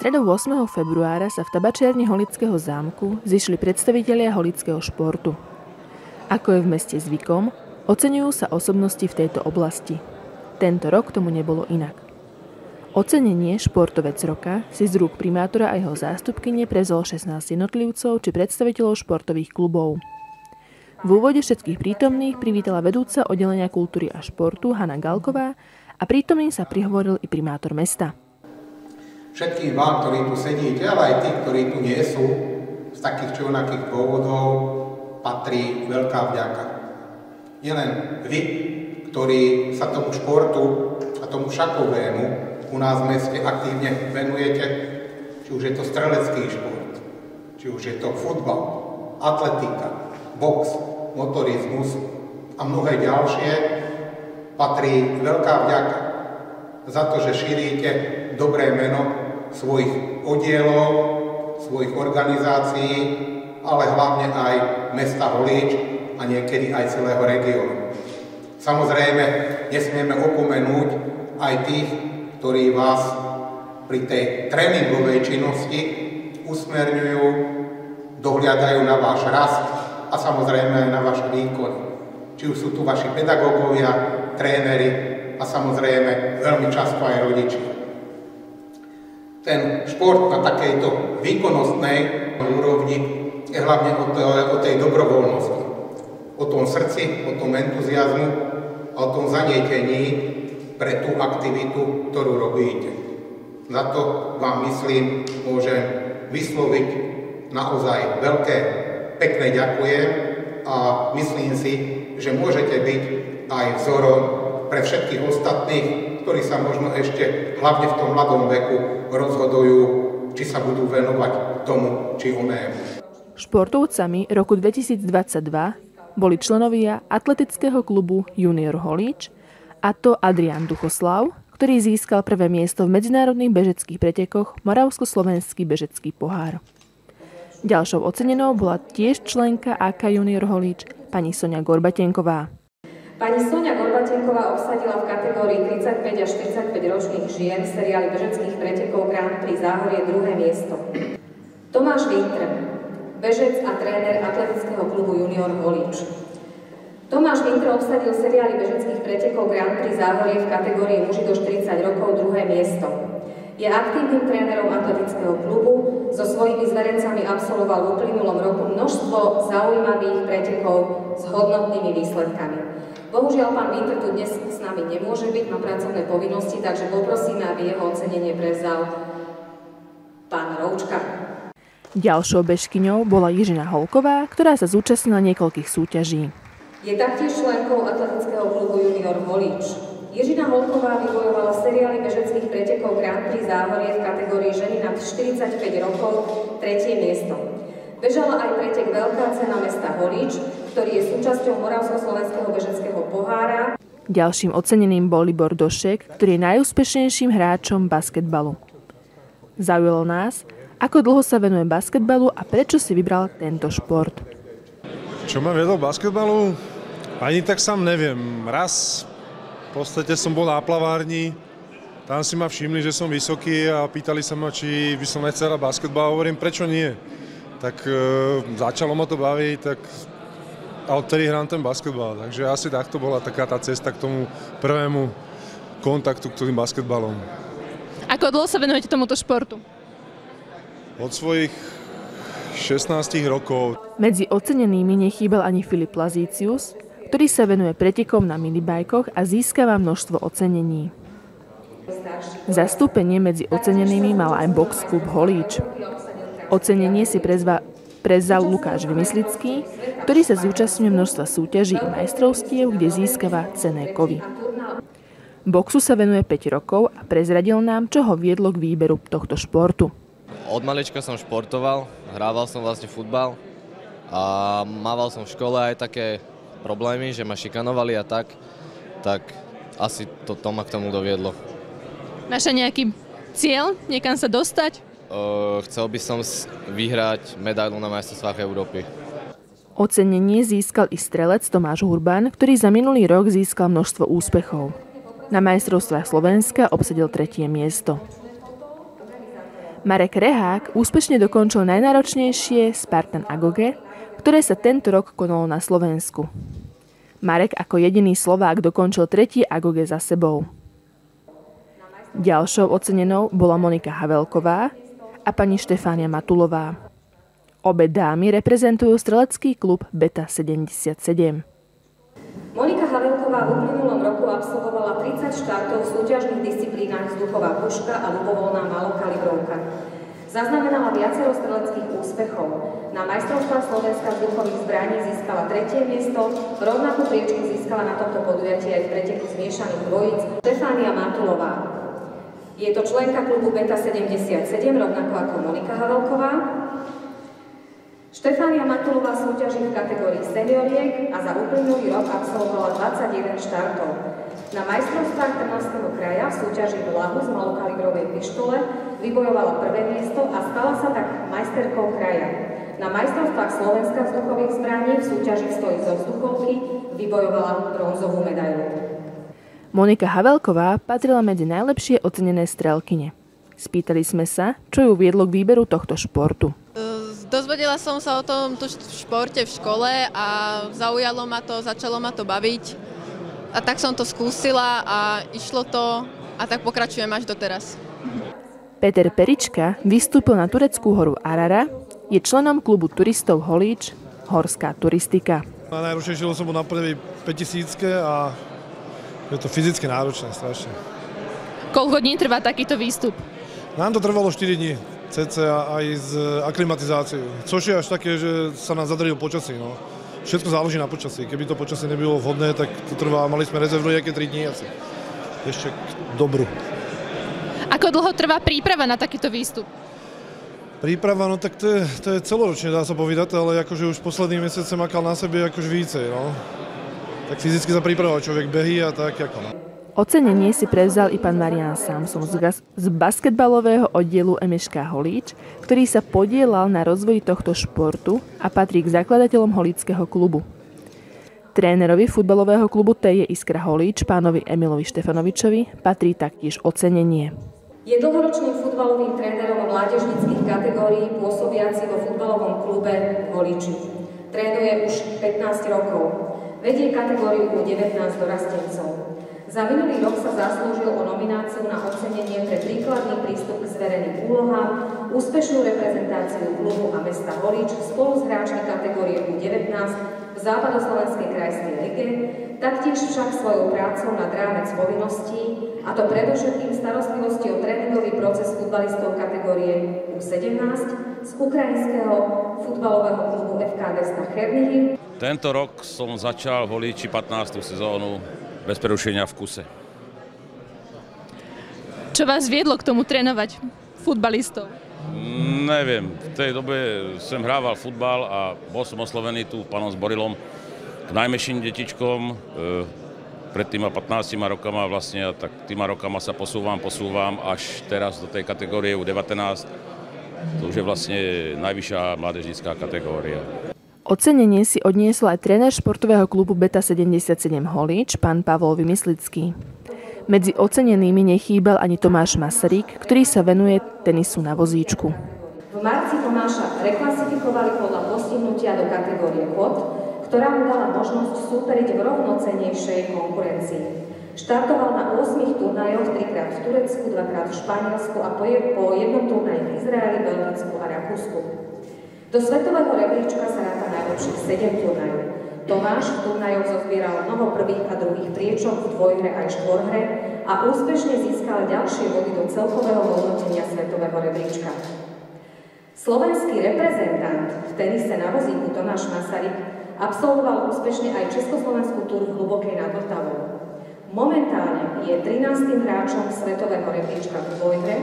stredu 8. februára sa v tabačiarni Holického zámku zišli predstavitelia holického športu. Ako je v meste zvykom, oceňujú sa osobnosti v tejto oblasti. Tento rok tomu nebolo inak. Ocenenie Športovec roka si z rúk primátora a jeho zástupkyne prezol 16 jednotlivcov či predstaviteľov športových klubov. V úvode všetkých prítomných privítala vedúca oddelenia kultúry a športu Hanna Galková a prítomným sa prihovoril i primátor mesta všetkým vám, ktorí tu sedíte, ale aj tí, ktorí tu nie sú, z takých či onakých dôvodov, patrí veľká vďaka. Nielen vy, ktorí sa tomu športu a tomu šakovému u nás v meste aktívne venujete, či už je to strelecký šport, či už je to futbal, atletika, box, motorizmus a mnohé ďalšie, patrí veľká vďaka za to, že šírite dobré meno svojich oddielov, svojich organizácií, ale hlavne aj mesta Holíč a niekedy aj celého regiónu. Samozrejme, nesmieme opomenúť aj tých, ktorí vás pri tej tréningovej činnosti usmerňujú, dohliadajú na váš rast a samozrejme aj na vaše výkony. Či už sú tu vaši pedagógovia, tréneri a samozrejme veľmi často aj rodičia ten šport na takejto výkonnostnej úrovni je hlavne o, tej, o tej dobrovoľnosti. O tom srdci, o tom entuziasmu a o tom zanietení pre tú aktivitu, ktorú robíte. Za to vám, myslím, môžem vysloviť naozaj veľké, pekné ďakujem a myslím si, že môžete byť aj vzorom pre všetkých ostatných, ktorí sa možno ešte, hlavne v tom mladom veku, rozhodujú, či sa budú venovať tomu či onému. Športovcami roku 2022 boli členovia atletického klubu Junior Holíč, a to Adrian Duchoslav, ktorý získal prvé miesto v medzinárodných bežeckých pretekoch Moravsko-Slovenský bežecký pohár. Ďalšou ocenenou bola tiež členka AK Junior Holíč, pani Sonia Gorbatenková. Pani Sonia Gorbatenková obsadila v kategórii 35 až 45 ročných žien v seriáli bežeckých pretekov Grand Prix Záhorie druhé miesto. Tomáš Vintre, bežec a tréner atletického klubu Junior Holíč. Tomáš Vintre obsadil seriáli bežeckých pretekov Grand Prix Záhorie v kategórii muži do 40 rokov druhé miesto. Je aktívnym trénerom atletického klubu, so svojimi zverencami absolvoval v uplynulom roku množstvo zaujímavých pretekov s hodnotnými výsledkami. Bohužiaľ, pán Winter tu dnes s nami nemôže byť, má pracovné povinnosti, takže poprosíme, aby jeho ocenenie prevzal pán Roučka. Ďalšou bežkyňou bola Jižina Holková, ktorá sa zúčastnila niekoľkých súťaží. Je taktiež členkou atletického klubu Junior Volič. Ježina Holková vybojovala seriály bežeckých pretekov Grand Prix Záhorie v kategórii ženy nad 45 rokov tretie miesto. Bežala aj pretek Veľká cena mesta Holíč, ktorý je súčasťou Moravsko-Slovenského bežeckého pohára. Ďalším oceneným bol Libor Došek, ktorý je najúspešnejším hráčom basketbalu. Zaujalo nás, ako dlho sa venuje basketbalu a prečo si vybral tento šport. Čo ma vedlo basketbalu? Ani tak sám neviem. Raz v podstate som bol na plavárni, tam si ma všimli, že som vysoký a pýtali sa ma, či by som nechcel basketbal. Hovorím, prečo nie? Tak e, začalo ma to baviť, tak a odtedy hrám ten basketbal. Takže asi takto bola taká tá cesta k tomu prvému kontaktu k tým basketbalom. Ako dlho sa venujete tomuto športu? Od svojich 16 rokov. Medzi ocenenými nechýbal ani Filip Lazícius, ktorý sa venuje pretekom na minibajkoch a získava množstvo ocenení. Zastúpenie medzi ocenenými mal aj box klub Holíč. Ocenenie si prezva, prezal Lukáš Vymyslický, ktorý sa zúčastňuje množstva súťaží i majstrovstiev, kde získava cené kovy. Boxu sa venuje 5 rokov a prezradil nám, čo ho viedlo k výberu tohto športu. Od malička som športoval, hrával som vlastne futbal a mával som v škole aj také problémy, že ma šikanovali a tak, tak asi to, to ma k tomu doviedlo. Máš nejaký cieľ, niekam sa dostať? Uh, chcel by som vyhrať medailu na majstrovstvách Európy. Ocenenie získal i strelec Tomáš Hurban, ktorý za minulý rok získal množstvo úspechov. Na majstrovstvách Slovenska obsadil tretie miesto. Marek Rehák úspešne dokončil najnáročnejšie Spartan Agoge, ktoré sa tento rok konalo na Slovensku. Marek ako jediný Slovák dokončil tretí Agoge za sebou. Ďalšou ocenenou bola Monika Havelková a pani Štefánia Matulová. Obe dámy reprezentujú strelecký klub Beta 77. Monika Havelková v uplynulom roku absolvovala 30 štartov v súťažných disciplínach vzduchová puška a ľubovoľná malokalibrovka. Zaznamenala viacero streleckých úspechov. Na majstrovstvách Slovenska vzduchových zbraní získala tretie miesto, rovnakú priečku získala na tomto podujatí aj v preteku zmiešaných dvojíc Štefánia Matulová. Je to členka klubu Beta 77, rovnako ako Monika Havelková. Štefánia Matulová súťaží v kategórii senioriek a za uplynulý rok absolvovala 21 štartov. Na majstrovstvách Trnavského kraja v súťaži v Lahu z malokalibrovej pištole vybojovala prvé miesto a stala sa tak majsterkou kraja. Na majstrovstvách Slovenska vzduchových zbraní v súťaži stojí zo vzduchovky vybojovala bronzovú medailu. Monika Havelková patrila medzi najlepšie ocenené strelkyne. Spýtali sme sa, čo ju viedlo k výberu tohto športu. Dozvedela som sa o tom tu v športe v škole a zaujalo ma to, začalo ma to baviť. A tak som to skúsila a išlo to a tak pokračujem až doteraz. Peter Perička vystúpil na tureckú horu Arara, je členom klubu turistov Holíč, Horská turistika. Najručnejšie som bol na prvej 5000 a je to fyzicky náročné strašne. Koľko dní trvá takýto výstup? Nám to trvalo 4 dní, cca aj s aklimatizáciou. Což je až také, že sa nám zadarilo počasí. No. Všetko záleží na počasí. Keby to počasie nebylo vhodné, tak to trvá, mali sme rezervu nejaké 3 dní asi. Ešte k dobru. Ako dlho trvá príprava na takýto výstup? Príprava, no tak to je, to je celoročne, dá sa povedať, ale akože už posledný mesiac som makal na sebe akože vícej, no tak fyzicky sa pripravoval človek behy a tak ako no. Ocenenie si prevzal i pán Marian Samson z, z basketbalového oddielu MŠK Holíč, ktorý sa podielal na rozvoji tohto športu a patrí k zakladateľom Holíckého klubu. Trénerovi futbalového klubu TJ Iskra Holíč, pánovi Emilovi Štefanovičovi, patrí taktiež ocenenie. Je dlhoročným futbalovým trénerom mládežnických kategórií pôsobiaci vo futbalovom klube Holíči. Trénuje už 15 rokov. Vedie kategóriu U19 dorastencov. Za minulý rok sa zaslúžil o nomináciu na ocenenie pre príkladný prístup k zvereným úlohám, úspešnú reprezentáciu klubu a mesta Holič spolu s hráčmi kategórie U19 v západoslovenskej krajskej lige, taktiež však svojou prácou nad rámec povinností, a to predovšetkým starostlivosti o tréningový proces futbalistov kategórie U17 z ukrajinského futbalového klubu FK Desta Chernihiv tento rok som začal voliči 15. sezónu bez prerušenia v kuse. Čo vás viedlo k tomu trénovať futbalistov? Neviem, v tej dobe som hrával futbal a bol som oslovený tu pánom Zborilom k najmäšším detičkom. E, pred týma 15 rokama vlastne, tak týma rokama sa posúvam, posúvam až teraz do tej kategórie U19. To už je vlastne najvyššia mládežnická kategória. Ocenenie si odniesol aj tréner športového klubu Beta 77 Holič, pán Pavol Vymyslický. Medzi ocenenými nechýbal ani Tomáš Masarík, ktorý sa venuje tenisu na vozíčku. V marci Tomáša reklasifikovali podľa postihnutia do kategórie chod, ktorá mu dala možnosť súperiť v rovnocenejšej konkurencii. Štartoval na 8 turnajoch, 3 krát v Turecku, 2 krát v Španielsku a po, jednom turnaji v Izraeli, Belgicku a Rakúsku. Do svetového rebríčka sa ráta najlepších 7 turnajov. Tomáš v turnajoch zozbieral mnoho prvých a druhých priečok v dvojhre aj štvorhre a úspešne získal ďalšie body do celkového hodnotenia svetového rebríčka. Slovenský reprezentant v tenise na vozíku Tomáš Masaryk absolvoval úspešne aj Československú túr v hlubokej nad Vltavou. Momentálne je 13. hráčom svetového rebríčka v dvojhre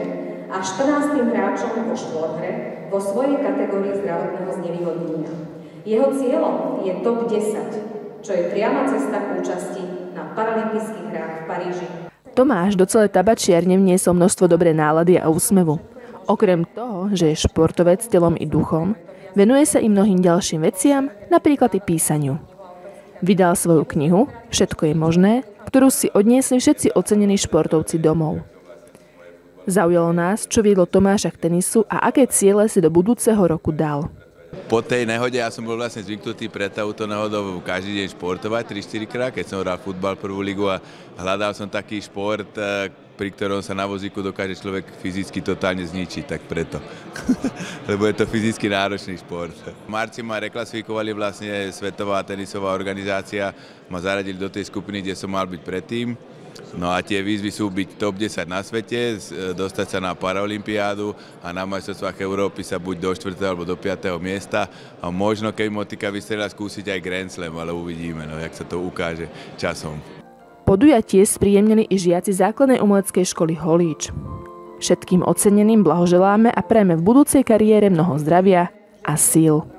a 14. hráčom vo štvorhre vo svojej kategórii zdravotného znevýhodnenia. Jeho cieľom je top 10, čo je priama cesta k účasti na paralympijských hrách v Paríži. Tomáš do celej tabačiarne vniesol množstvo dobrej nálady a úsmevu. Okrem toho, že je športovec telom i duchom, venuje sa i mnohým ďalším veciam, napríklad i písaniu. Vydal svoju knihu Všetko je možné, ktorú si odniesli všetci ocenení športovci domov. Zaujalo nás, čo viedlo Tomáša k tenisu a aké ciele si do budúceho roku dal. Po tej nehode ja som bol vlastne zvyknutý pred touto nehodou každý deň športovať 3-4 krát, keď som hral futbal prvú ligu a hľadal som taký šport, eh, pri ktorom sa na vozíku dokáže človek fyzicky totálne zničiť, tak preto. Lebo je to fyzicky náročný šport. V marci ma reklasifikovali vlastne Svetová tenisová organizácia, ma zaradili do tej skupiny, kde som mal byť predtým No a tie výzvy sú byť top 10 na svete, e, dostať sa na Paralympiádu a na majstrovstvách Európy sa buď do 4. alebo do 5. miesta a možno keď motika vystrela skúsiť aj Grand Slam, ale uvidíme, no, jak sa to ukáže časom. Podujatie spríjemnili i žiaci základnej umeleckej školy Holíč. Všetkým oceneným blahoželáme a prejme v budúcej kariére mnoho zdravia a síl.